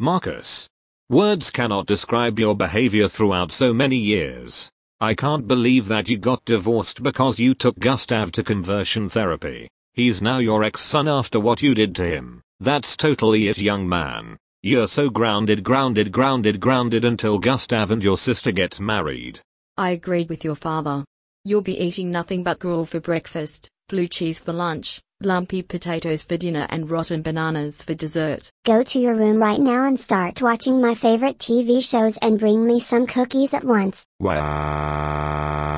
Marcus. Words cannot describe your behavior throughout so many years. I can't believe that you got divorced because you took Gustav to conversion therapy. He's now your ex-son after what you did to him. That's totally it young man. You're so grounded grounded grounded grounded until Gustav and your sister get married. I agreed with your father. You'll be eating nothing but gruel for breakfast, blue cheese for lunch, lumpy potatoes for dinner and rotten bananas for dessert. Go to your room right now and start watching my favorite TV shows and bring me some cookies at once. Wow.